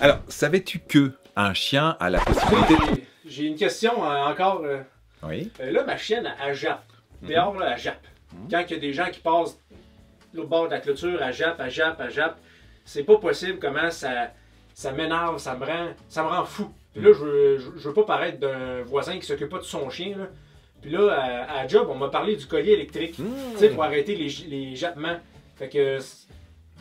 Alors, savais-tu que un chien a la possibilité... J'ai- J'ai une question euh, encore. euh, Oui. euh, là, ma chienne, elle, elle jappe. Dehors, là, elle jappe. Quand il y a des gens qui passent l'autre bord de la clôture, elle jappe, elle jappe, elle jappe. C'est pas possible comment ça, ça m'énerve, ça me rend, ça me rend fou. Puis là, je veux, je, je veux pas paraître d'un voisin qui s'occupe pas de son chien. Là. Puis là, à, à la job, on m'a parlé du collier électrique. Tu sais, pour arrêter les, les jappements. Fait que. c'est-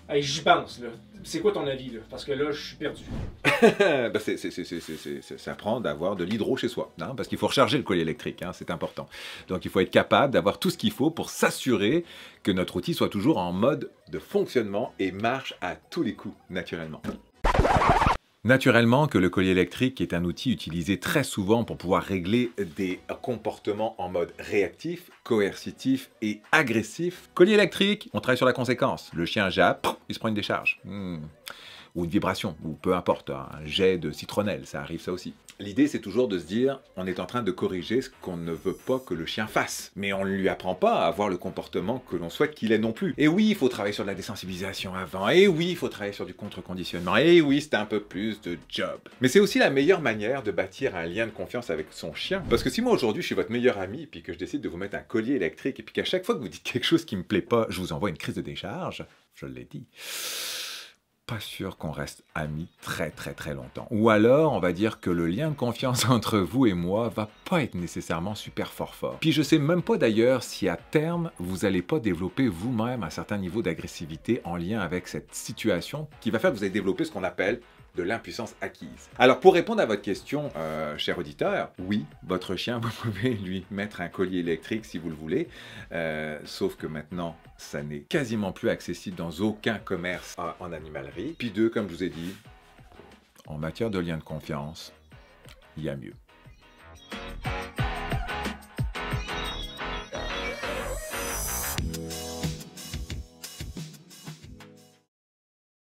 hey, J'y pense. C'est quoi ton avis? Parce que là, je suis perdu. C'est- ça prend d'avoir de l'hydro chez soi, hein, parce qu'il faut recharger le collier électrique, hein, c'est important. Donc il faut être capable d'avoir tout ce qu'il faut pour s'assurer que notre outil soit toujours en mode de fonctionnement et marche à tous les coups, naturellement. Naturellement que le collier électrique est un outil utilisé très souvent pour pouvoir régler des comportements en mode réactif, coercitif et agressif. Collier électrique, on travaille sur la conséquence. Le chien jappe, il se prend une décharge. Hmm. Ou une vibration, ou peu importe, un jet de citronnelle, ça arrive ça aussi. L'idée c'est toujours de se dire, on est en train de corriger ce qu'on ne veut pas que le chien fasse. Mais on ne lui apprend pas à avoir le comportement que l'on souhaite qu'il ait non plus. Et oui, il faut travailler sur la désensibilisation avant. Et oui, il faut travailler sur du contre-conditionnement. Et oui, c'est un peu plus de job. Mais c'est aussi la meilleure manière de bâtir un lien de confiance avec son chien. Parce que si moi aujourd'hui je suis votre meilleur ami, puis que je décide de vous mettre un collier électrique, et puis qu'à chaque fois que vous dites quelque chose qui me plaît pas, je vous envoie une crise de décharge, je l'ai dit pas sûr qu'on reste amis très très très longtemps. Ou alors, on va dire que le lien de confiance entre vous et moi va pas être nécessairement super fort fort. Puis je sais même pas d'ailleurs si à terme, vous allez pas développer vous-même un certain niveau d'agressivité en lien avec cette situation qui va faire que vous allez développer ce qu'on appelle de l'impuissance acquise. Alors pour répondre à votre question, euh, cher auditeur, oui, votre chien, vous pouvez lui mettre un collier électrique si vous le voulez, euh, sauf que maintenant, ça n'est quasiment plus accessible dans aucun commerce en, en animalerie. Puis deux, comme je vous ai dit, en matière de lien de confiance, il y a mieux.